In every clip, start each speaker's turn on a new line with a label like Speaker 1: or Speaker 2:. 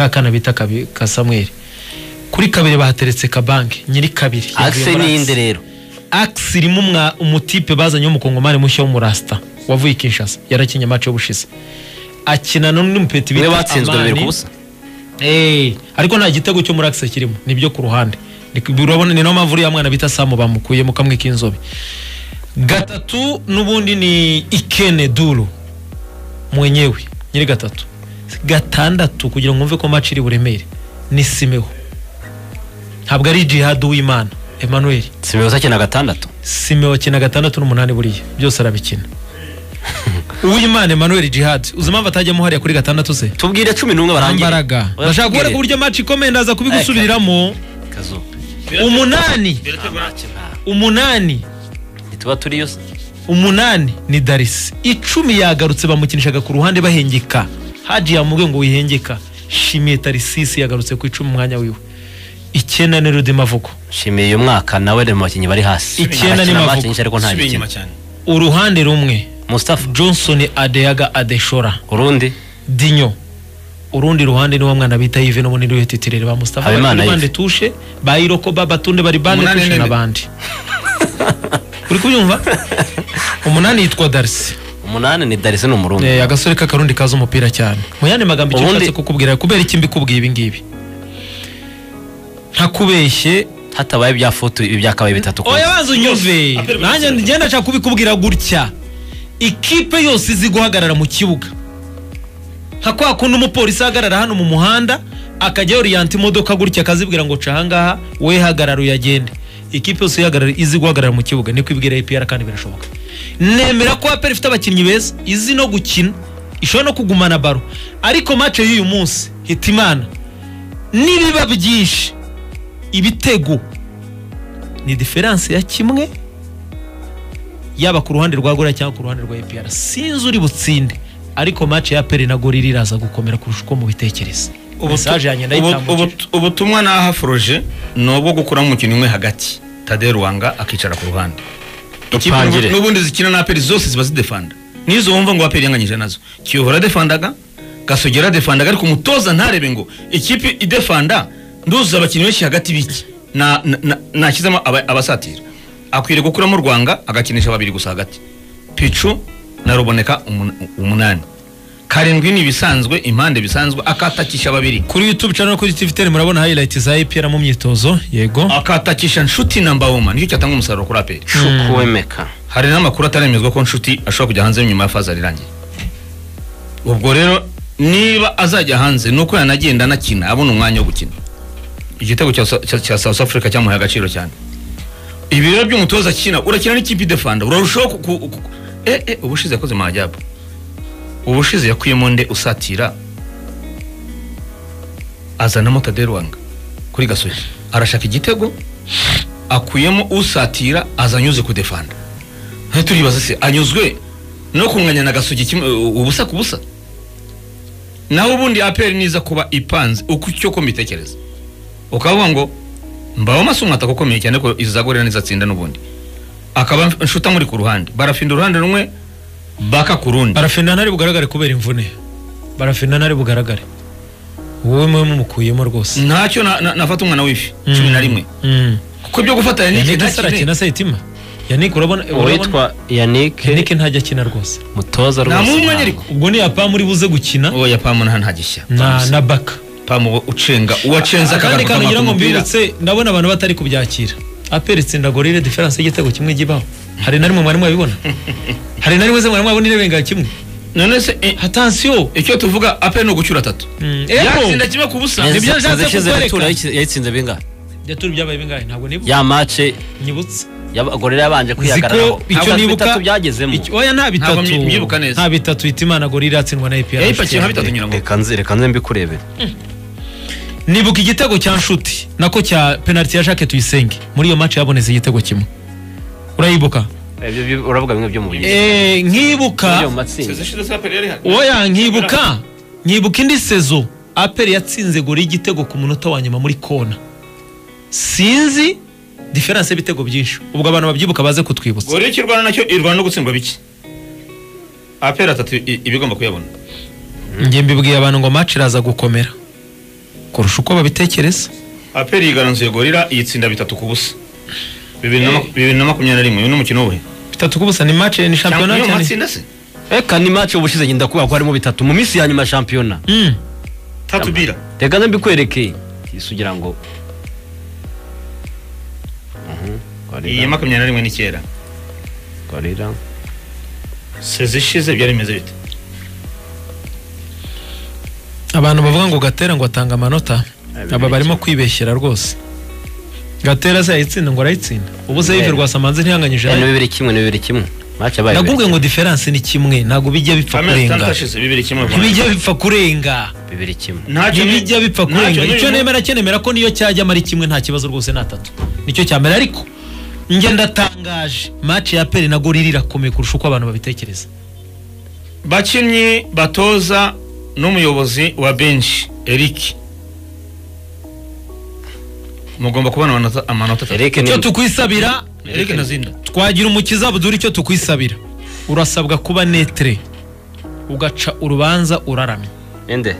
Speaker 1: ka kana bita ka samweli kuri kabiri bahateretse kabange nyiri kabiri.
Speaker 2: Ninde
Speaker 1: Axe.
Speaker 2: rero.
Speaker 1: Axe irimo umutipe bazanye w'umukongomani mushya w'umurasta wavuye kinshasa. Yarakinye match y'ubushize akina n'undi mupeti
Speaker 2: ni we
Speaker 1: bita
Speaker 2: batsinzwe bibiri ku busa?
Speaker 1: Eh, ariko nta gitego cyo muri Axe kirimo. Nibyo ku ruhande. Urabona ni na yo mpamvu uriya mwana bita samu bamukuyemo kamwe k'inzobe. Gatatu n'ubundi ni ikene duru. Mwenyewe nyiri gatatu. Gatandatu kugira ngo mve ko match iri buremere ni simeho ntabwo ari jihad w'imana emmanuel.
Speaker 2: Simeoza akina gatandatu?
Speaker 1: Simeho akina gatandatu n'umunani buriya. Byose arabikina. Uwimana emmanuel jihad. Uzi impamvu atajyamo hariya kuri gatandatu se?
Speaker 2: Tubwire cumi n'umwe barangire.
Speaker 1: Mbaraga.
Speaker 2: Oya,
Speaker 1: ndashaka
Speaker 2: tubwire.
Speaker 1: kubona uburyo match ikomeye ndaza kubigusubiriramo? Umunani. Umunani.
Speaker 2: Ntituba turiyo
Speaker 1: umunani ni darisi icumi yagarutse bamukinishaga ku ruhande bahengeka haji yamubwiye ngo wihengeka. Shimiye tarisisi yagarutse ku icumi umwanya wiwe. Icyenda ni rudi mavugo
Speaker 2: nshimiye uyu mwaka nawe ari mu bakinnyi bari hasi.
Speaker 1: Icyenda ni Mavugo. uruhande rumwe
Speaker 2: mustafa.
Speaker 1: Johnson adeyaga adeshora.
Speaker 2: Urundi.
Speaker 1: Dinyo. Urundi ruhande ni wa mwana bita yive n'ubundi ni we titirere ba mustafa. Bari
Speaker 2: Habimana
Speaker 1: kuri bande
Speaker 2: Yves.
Speaker 1: tushe ba iroko ba batunde bari bande tushe n'abandi uri kubyumva? Umunani yitwa darisi
Speaker 2: umunani ni darise ni umurundi
Speaker 1: Eh, agasore k'akarundi kazi umupira cyane. Mu yandi magambo icyo nshatse kukubwira kubera iki mbikubwiye ibi ngibi? Ntakubeshye.
Speaker 2: Hatabaye ibya foto ibi byakabaye bitatu
Speaker 1: oya banza unyumve.
Speaker 3: Aperi
Speaker 1: nanjye ngenda nshaka kubikubwira gutya. Ikipe yose izi guhagarara mu kibuga. Nka kwa kundi umupolisi ahagarara hano mu muhanda akajya yoriyanta imodoka gutya akazibwira ngo ca ahangaha we hagarara uyagende. Ikipe yose izi guhagarara mu kibuga. Niko ibwira APR kandi birashoboka. Nemera ko APR ifite abakinnyi beza. Izi no gukina ishobora no kugumana baro ariko match y'uyu munsi hitimana nibiba byinshi. Ibitego ni diferanse ya kimwe yaba ku ruhande rwa gorira cyangwa ku ruhande rwa APR sinzi uri butsinde. Ariko match ya APR na gorira iraza gukomera kurusha uko mubitekereza. Message yanjye ndayitambukije
Speaker 3: ubutumwa naha foroje ni ubwo gukuramo umukinnyi umwe hagati. Tade ruwanga akicara ku ruhande. N'ubundi zikina na aperi zose ziba zidefanda. Nizo wumva ngo aperi yanganyije na zo. Kiyovu aradefandaga gasogera aradefandaga ariko umutoza ntarebe ngo ikipe idefanda nduzuza abakinnyi benshi hagati biki? Na- na- na- nashyizemo aba- abasatira. Akwiriye gukuramo rwanga agakinisha babiri gusa hagati. Picu na ruboneka umun- umunani. Karindwi ni ibisanzwe impande bisanzwe akatakisha babiri
Speaker 1: kuri youtube channel kuri tvtr murabona highlight za APR mu myitozo yego
Speaker 3: akatakisha nshuti na mbawoma ni cyo cyatanga umusaruro kuri aperi
Speaker 2: Chukwuemeka
Speaker 3: hari n'amakuru ataremezwa ko nshuti ashobora kujya hanze nyuma ya faza irangiye ubwo rero niba azajya hanze ni uko yanagenda anakina abona umwanya wo gukina igitego cya south africa cyamuhaye agaciro cyane ibi rero by'umutoza akina urakina n'ikipe idefanda urarushaho ku- ku- ku- eh eh ubushize yakoze mahajyabu ubushize yakuyemo nde usatira? Azanamo taderuwanga kuri gasogi arashaka igitego akuyemo usatira aza anyuze kudefanda. None turibaza se anyuzwe? No kunganya na gasogi ubusa ku busa. Naho ubundi aperi niza kuba ipanze uko icyo ko mbitekereza. Ukavuga ngo mbaho maso umwataka ukomeye cyane ko izagorera neza atsinda n'ubundi. Akaba nshuta muri ku ruhande. Barafinda uruhande rumwe baka ku rundi
Speaker 1: barafina ntari bugaragare kubera imvune. Barafina ntari bugaragare. Wowe mwe mumukuyemo rwose.
Speaker 3: Ntacyo na- na- nafata umwana w'ifi cumi na rimwe.
Speaker 1: Mm.
Speaker 3: kuko ibyo gufatanya n'iki
Speaker 1: yannick se arakina se hitima yannick urabona urabona
Speaker 2: uwitwa yannick.
Speaker 1: Yannick ntajya akina rwose.
Speaker 2: Mutoza rwose.
Speaker 3: mwanya ariko
Speaker 1: ubwo ni yapamu uri buze gukina?
Speaker 3: Uwo ya pamu nta ntagishya.
Speaker 1: Na na baka.
Speaker 3: Pamu ucenga uwacenza akagaruka
Speaker 1: mbibutse ndabona abantu batari kubyakira. Aperi itsinda gorire diferanse y'igitego kimwe gibaho. Hari na rimwe mwari mwabibona hari na rimwe mwari mwabona irenga kimwe.
Speaker 3: None se eh,
Speaker 1: atansiyo
Speaker 3: icyo tuvuga aperi ni ugucyura atatu.
Speaker 1: Mm,
Speaker 3: yatsinda kimwe ku busa.
Speaker 1: Nibyo
Speaker 2: yashize
Speaker 1: kukwereka.
Speaker 2: yayitsinze bingahe?
Speaker 1: Yaturi byabaye bingahe? Ntabwo nibuka.
Speaker 2: Ya mace.
Speaker 1: Nyibutse
Speaker 2: yagorera yabanje kwihagararaho
Speaker 1: icyo nibuka
Speaker 2: bitatu byagezemo.
Speaker 1: Oya nta bitatu. Nta bitatu itimana gorira atsinwa yatsindwa na APR
Speaker 3: yayipakiye nka bitatu nyirango
Speaker 2: reka nze reka nze mbikurebere
Speaker 1: nibuka igitego cya nshuti. Nako cya penaliti ya Jacques Tuyisenge. Muri iyo match yabonetse igitego kimwe. Urayibuka?
Speaker 2: Uravuga bimwe byo mu bihe
Speaker 1: eh nkibuka. Oya nkibuka. Nkibuka indi sezo. Aperi yatsinze gori y'igitego ku munota wa nyuma muri kona sinzi diferanse y'ibitego byinshi. Ubwo abantu babyibuka baze kutwibutsa.
Speaker 3: Gorira icyo irwana na cyo irwana no gutsindwa bike? Aperi atatu iba igomba kuyabona.
Speaker 1: Mbibwiye abantu ngo match iraza gukomera. Kurusha uko babitekereza.
Speaker 3: Aperi yigaranzuye gorira yitsinda bitatu ku busa. Bibiri na makumyabiri na rimwe uyu ni umukino we.
Speaker 1: Bitatu ku busa ni match ni shampiyona cyane?
Speaker 3: matsinda se?
Speaker 2: Reka ni match ubushize ngenda kuvuga ko harimo bitatu. Mu minsi ya nyuma ya shampiyona.
Speaker 1: Mm.
Speaker 3: tatu bira.
Speaker 2: Reka mbikwereke. Isi ugira ngo Mhm,
Speaker 3: iyi makumyabiri na rimwe ni kera.
Speaker 2: Gorilla.
Speaker 3: sezi ishize byari bimeze bite?
Speaker 1: Abantu bavuga ngo gatera ngo atanga amanota. Aba barimo kwibeshyera rwose. Gatera se yayitsinda ngo arayitsinda ubu se
Speaker 2: Eh.
Speaker 1: yive rwasamanze ntihanganyije
Speaker 2: Eh, ni
Speaker 1: na yo
Speaker 2: bibiri kimwe ni bibiri kimwe. Bibiri
Speaker 1: ngo diferanse ni kimwe. Ntabwo bijya bipfa kurenga. ntibijya bipfa kurenga.
Speaker 2: Bibiri kimwe.
Speaker 1: Ntibijya bipfa kurenga. icyo nemera cyenemera ko niyo cyajyamo ari kimwe nta kibazo rwose ni atatu ni cyo cya mbere ariko njye ndatangaje. Match ya peri na gorira irakomeye kurusha uko abantu babitekereza.
Speaker 3: Bakinnyi batoza n'umuyobozi wa benshi eric. Mugomba kubona amanota atatu.
Speaker 2: Eric
Speaker 1: icyo tukwisabira
Speaker 3: eric nazinda
Speaker 1: twagira umukiza budura icyo tukwisabira. Urasabwa kuba netre. Ugaca urubanza uraramye.
Speaker 2: Ende.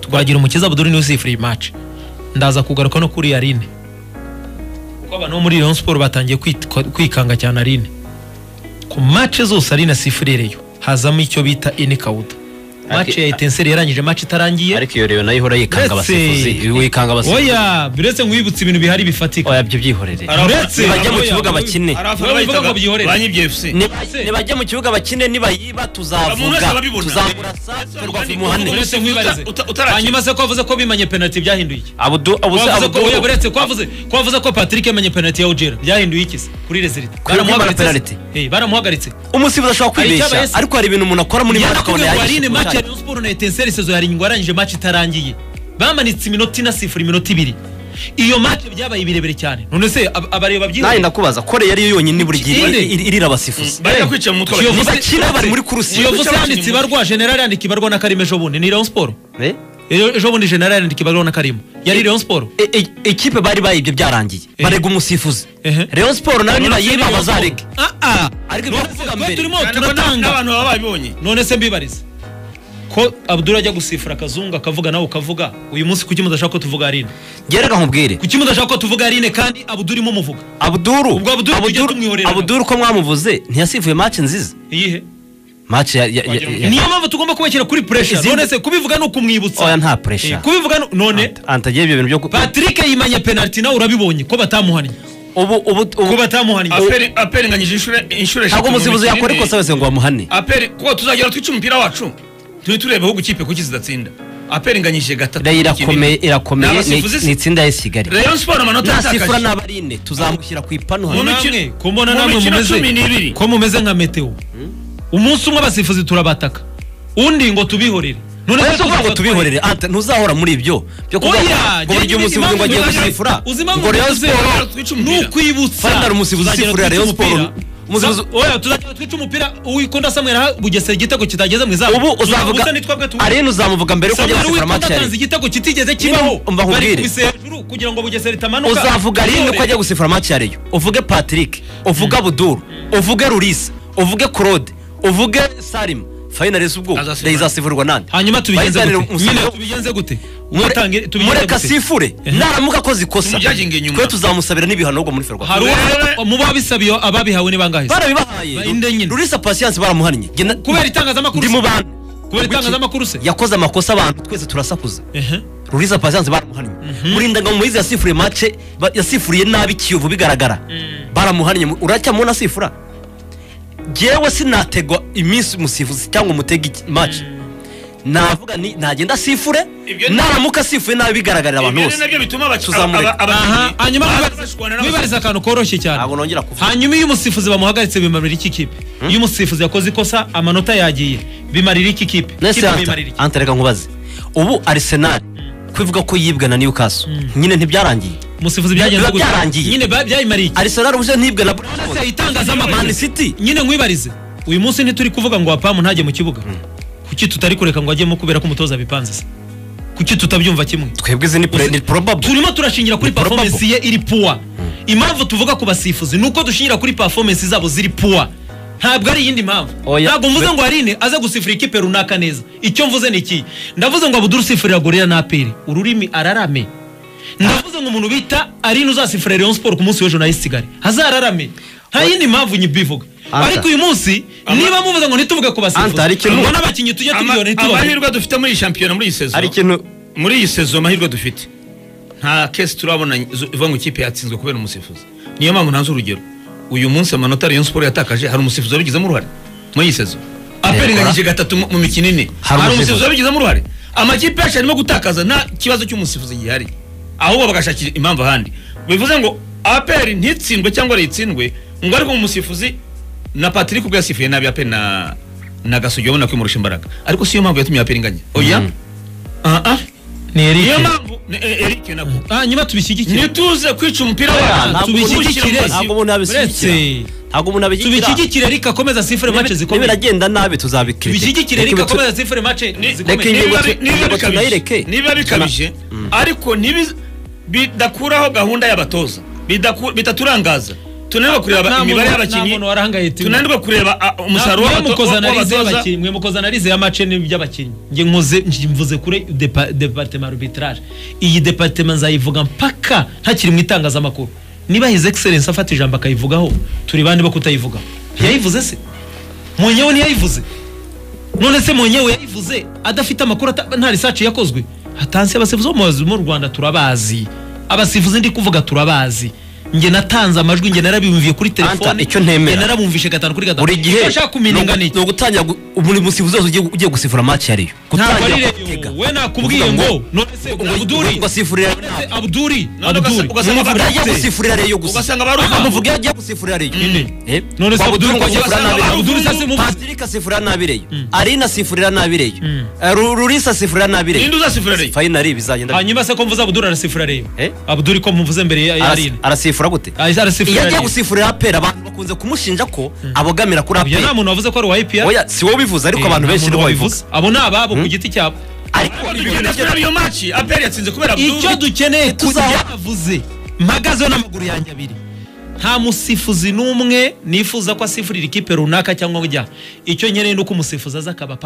Speaker 1: Twagira umukiza budura ni we usifura iyi match. Ndaza kugaruka no kuri Aline. Kuko abantu bo muri Rayon Sport batangiye kwikanga cyane Aline. Ku match zose Aline asifurereyo hazamo icyo bita kawuda match
Speaker 2: Ariko-
Speaker 1: ya Etincelle yarangije match itarangiye.
Speaker 2: Ariko iyo rero nayo ihora yikanga abasifuzi wikanga abasifuzi
Speaker 1: oya buretse nkwibutsa ibintu bihari bifatika.
Speaker 2: Oya byo byihorere.
Speaker 1: Buretse
Speaker 2: bajya mu kibuga bakine.
Speaker 3: abafana
Speaker 1: ngo byihorere.
Speaker 3: banyibye fc
Speaker 2: Niba- nibajya mu kibuga bakine nibayiba tuzavuga. Tuzamurasa ferwafa
Speaker 3: muhane
Speaker 2: imuhane
Speaker 3: nkwibaze
Speaker 1: hanyuma se ko avuze ko bimanye penalty byahinduye iki?
Speaker 2: Abudu abuze
Speaker 1: abudu ko oya buretse ko avuze ko avuze ko Patrick yamenye penalty ya Ojera. Byahinduye iki se? Kuri resulta baramuhagaritse eh baramuhagaritse.
Speaker 2: Umusifuzi ashobora kwibeshya. ariko hari ibintu umuntu akora muri match akabona
Speaker 1: yarakubwiye ngo Aline
Speaker 2: yagishe
Speaker 1: match ya Rayon Sport na Etincelle saison yari ngo yarangije match itarangiye. Bamanitse iminota inasifura iminota ibiri. Iyo match byabaye birebire cyane. None se ab- abareba
Speaker 2: nawe
Speaker 1: byihuse
Speaker 2: ndakubaza kore yari yo yonyine buri gihe irira abasifuzi
Speaker 3: bajya kwicara mu mutwe
Speaker 1: Kiyovu
Speaker 3: abakinnyi.
Speaker 1: se-
Speaker 2: Bakina bari muri kurusi.
Speaker 1: Se
Speaker 3: Kiyovu
Speaker 1: yanditse ibarwa general yandika ibarwa na Karime ejo bundi ni Rayon Sport.
Speaker 2: Eh?
Speaker 1: ejo ejo bundi general yandika ibarwa na Karime yari Rayon Sport.
Speaker 2: E- e- ekipe bari bayibye byarangiye.
Speaker 1: Eh.
Speaker 2: barega umusifuzi. Rayon Sport
Speaker 3: na yo
Speaker 2: nibayiba bazarege
Speaker 1: ah ah.
Speaker 2: Ariko
Speaker 1: turimo turatanga.
Speaker 3: n'abantu baba babibonye
Speaker 1: none se mbibarize. Ko Abdul ajya gusifura akazungu akavuga nawe ukavuga? Uyu munsi kuki mudashaka ko tuvuga Aline
Speaker 2: gereka nkubwire
Speaker 1: kuki mudashaka ko tuvuga Aline kandi Abdul urimo muvuga
Speaker 2: abuduru
Speaker 1: Ubwo Abdul tujya tumwihorera.
Speaker 2: abuduru ko mwamuvuze ntiyasifuye match nziza.
Speaker 1: Iyihe?
Speaker 2: Match ya,
Speaker 1: niyo mpamvu tugomba kubashyira kuri pressure.
Speaker 2: Izindi-
Speaker 1: none se kubivuga ni ukumwibutsa.
Speaker 2: Oya nta pressure.
Speaker 1: Eh, kubivuga none
Speaker 2: antagiye ibyo bintu byo
Speaker 1: Patrick yimanye penalty nawe urabibonye. Ko batamuhannye?
Speaker 2: Ubu ubu ubu
Speaker 1: batamuhannye?
Speaker 3: Aperi aperi nganyije inshuro eshatu
Speaker 2: ntabwo
Speaker 3: mu
Speaker 2: umusifuzi yakora ikosa wese ngo bamuhane
Speaker 3: aperi kuko tuzagera twica umupira wacu. Turi tureba ahubwo ikipe kuki zidatsinda. Aperi nganyije gatatu
Speaker 2: rero irakomeye
Speaker 3: ine.
Speaker 2: irakomeye.
Speaker 3: Ni
Speaker 2: itsinda ya Kigali.
Speaker 3: Rayon Sport amanota
Speaker 2: nasifura
Speaker 3: yatakaje
Speaker 2: n'abarine tuzamushyira ku ipanu
Speaker 3: Mu
Speaker 2: hano
Speaker 1: ko mbona namwe mumeze ko mumeze nka meteo. Umunsi umwe abasifuzi turabataka. Undi ngo tubihorere. None
Speaker 2: Oya,
Speaker 1: se
Speaker 2: ngo tubihorere. ntuzahora muri ibyo. Byo kuvuga ngo buri gihe umusifuzi ngo agiye gusifura ngo? Sport
Speaker 3: twica
Speaker 1: ni ukwibutsa
Speaker 2: Final umusifuzi
Speaker 1: Tuzagera
Speaker 2: usifurira
Speaker 1: twice Oya twica umupira uwikunda Samuel aha bugesera igitego kitageze mu izamu.
Speaker 2: Ubu uzavuga arene uzamuvuga mbere ko
Speaker 1: Samuel
Speaker 2: gusifura match yari
Speaker 1: igitego kitigeze kibaho. bari kubise hejuru kugira ngo bugesera itamanuka
Speaker 2: uzavuga arene ko ajya gusifura match yari uvuge Patrick uvuge Abdul uvuge Rulisa uvuge Claude uvuge Salim ubwo
Speaker 3: Azasifura.
Speaker 2: izasifurwa nande
Speaker 1: hanyuma tubigenze gute? nyine tubigenze gute?
Speaker 2: Mureka sifure naramuka akoze ikosa twe tuzamusabira n'ibihano ubwo muri ferwafa
Speaker 1: mu babisabiye ababihawe ni bangahe?
Speaker 2: Barabibahaye rurisa pasiyanse baramuhannye
Speaker 1: kubera itangazamakuru
Speaker 2: ndi mu bantu
Speaker 1: kubera itangazamakuru se
Speaker 2: yakoze amakosa abantu twese turasakuza.
Speaker 1: Ehe.
Speaker 2: rurisa pasiyanse baramuhannye murinda ngo muyizi yasifuriye mace yasifuriye nabi kiyovu bigaragara. Baramuhannye mu- uracyamubona asifura? Jyewe sinategwa iminsi umusifuzi cyangwa umutega iki mace navuga ni nagenda asifure naramuka asifuye nabi bigaragarira abantu bose.
Speaker 1: hanyuma mwibarize akantu koroshye cyane. Hanyuma iyo umusifuzi bamuhagaritse bimarira iki kipe? Iyo umusifuzi yakoze ikosa amanota yagiye. Bimarira iki kipe?
Speaker 2: Nese
Speaker 1: Kipe
Speaker 2: anta
Speaker 1: bimarira iki
Speaker 2: anta reka nkubaze. Ubu kwivuga ko yibwe na newcastle. Nyine ntibyarangiye.
Speaker 1: Musifuzi byagenze
Speaker 2: byarangiye.
Speaker 1: nyine byayimariye. Iki
Speaker 2: arsenal ubuze ntibwe na
Speaker 1: Se, ama
Speaker 2: Man City.
Speaker 1: nyine nkwibarize uyu munsi ntituri kuvuga ngo wapamu ntajye mu kibuga. Kuki tutari kureka ngo ajyemo kubera ko umutoza bipanze se? Kuki tutabyumva kimwe?
Speaker 2: Twebwe izi ni probable.
Speaker 1: turimo turashingira kuri performance ye iri puwa impamvu tuvuga ku basifuzi nuko uko dushingira kuri performance zabo ziri puwa ntabwo ari iyindi mpamvu.
Speaker 2: Oya.
Speaker 1: ntabwo mvuze ngo arine aze gusifura ikipe runaka neza. Icyo mvuze ni iki ndavuze ngo abuduru usifurira gorira na aperi ururimi ararame. Ndavuze ngo umuntu bita arine uzasifura rayon sport ku munsi w'ejo na yo isigare hazararame. Nta yindi mpamvu nyibivuga
Speaker 2: Anta.
Speaker 1: ariko uyu munsi niba muvuze ngo ntituvuge ku basifuzi ubwo n'abakinnyi tujya
Speaker 3: Ama-
Speaker 1: tubibona ntitubavuge
Speaker 3: amahirwe dufite muri iyi shampiyona muri iyi sezo muri iyi sezo amahirwe dufite. Nta kesi turabona ivuga ngo ikipe yatsinzwe kubera umusifuzi. Niyo mpamvu ntanze urugero. Uyu munsi amanota Rayon Sport yatakaje hari umusifuzi wabigizemo uruhare muri iyi sezo aperi inganyije gatatu mu mikino ine
Speaker 2: Hari umusifuzi.
Speaker 3: wabigizemo uruhare amakipe yacu arimo gutakaza nta kibazo cy'umusifuzi gihari. Ahubwo bagashakira impamvu ahandi. Bivuze ngo aperi ntitsindwe cyangwa ritsindwe ngo ariko umusifuzi na Patrick ubwo yasifuye nabi aperi na na Gasogi ubona ko imurusha imbaraga. Ariko siyo mpamvu yatumye aperi inganya. Oya?
Speaker 2: Mhm.
Speaker 3: ah ah
Speaker 1: ni
Speaker 3: niyo
Speaker 1: erike
Speaker 3: mpamvu ni- eh, Eric nako
Speaker 1: hanyuma tubishyigikire.
Speaker 3: Ntituze kwica umupira
Speaker 2: ntabwo
Speaker 1: tubishyigikire.
Speaker 2: ntabwo umuntu yabishyigikira ntabwo umuntu abishyigikira.
Speaker 1: tubishyigikire ariko akomeza sifure mace
Speaker 2: niba
Speaker 1: zikomeye.
Speaker 2: biragenda nabi tuzabikritika
Speaker 1: tubishyigikire ariko akomeza sifure mace
Speaker 2: Reka
Speaker 1: zikomeye.
Speaker 3: niba bikabije. bikabije ariko ntibi- bidakuraho gahunda y'abatoza. Bitaturangaza tunanirwa kureba imibare y'abakinnyi.
Speaker 1: tunaenda warangaye timu.
Speaker 3: tunanirwa kureba ah, umusaruro w'abatoza
Speaker 1: y'abakinnyi mwe mukoze analize y'amace n'iby'abakinnyi njye nkoze mvuze kure depa- departement arbitrage. Iyi departement nzayivuga mpaka ntakiri mu itangazamakuru. Niba his excellence afata ijambo akayivugaho turi bande bo kutayivugaho yayivuze se? Mwenyewe ntiyayivuze none se mwenyewe yayivuze? Adafite amakuru nta research yakozwe? Hatanse abasifuzi bo mu mu Rwanda turabazi. Abasifuzi ndi kuvuga turabazi njye natanze amajwi njye narabimviye kuri telefone
Speaker 2: Anta, icyo ntemera.
Speaker 1: njye narabumvishe gatanu kuri gatanu.
Speaker 2: Buri gihe
Speaker 1: Icyo nshaka kumininga ni iki
Speaker 2: ni ugutangira gu- buri musifuzi wese ugiye- ugiye gusifura match yariyo
Speaker 1: ntabwo ari
Speaker 2: Gutangira
Speaker 1: reyo
Speaker 2: gutega.
Speaker 1: we nakubwiye
Speaker 2: Kuvuga
Speaker 1: ngo none se
Speaker 2: ngo-
Speaker 1: abuduri
Speaker 2: ngo asifurira
Speaker 1: None se abuduri
Speaker 3: None
Speaker 1: abuduri
Speaker 3: ugasa- ugasanga
Speaker 1: Mwumva
Speaker 3: bari-
Speaker 2: agiye
Speaker 1: se.
Speaker 2: gusifurira reyo gusa.
Speaker 3: Ugasanga bari
Speaker 2: Aha,
Speaker 3: urwango.
Speaker 2: muvuge iyo agiye gusifurira reyo Eh?
Speaker 1: none se
Speaker 2: Kwa
Speaker 1: abuduri
Speaker 2: Abudul ngo
Speaker 1: ngo
Speaker 2: asifurira nabi. Reyo
Speaker 1: abuduri se muvuze
Speaker 2: Patrick asifurira nabi reyo Arina asifurira nabi reyo
Speaker 1: Mm.
Speaker 2: Eh, Ru- Rurisa asifurira nabi reyo
Speaker 3: ninde uzasifura rero
Speaker 2: finally bizagenda
Speaker 1: hanyuma se ko mvuze abuduri arasifura reyo
Speaker 2: Eh?
Speaker 1: abuduri ko muvuze mbere ya
Speaker 2: Aras-
Speaker 1: yarine
Speaker 2: arasifura gute? Iyo agiye gusifurira apera abantu bakunze kumushinja ko abogamira kuri
Speaker 1: apera nta muntu wavuze ko ari uwa IPR
Speaker 2: oya si wowe ubivuze ariko abantu benshi nibo babivuze.
Speaker 1: Abo ni ababo ku giti cyabo.
Speaker 2: Ariko ibyo
Speaker 3: maci aperi yatsinze kubera
Speaker 1: icyo dukeneye tuzavuze mpagazeho n'amaguru yanjye abiri. Nta musifuzi n'umwe nifuza ko asifurira ikipe runaka cyangwa ujya icyo nkeneye ni uko umusifuzi aza akaba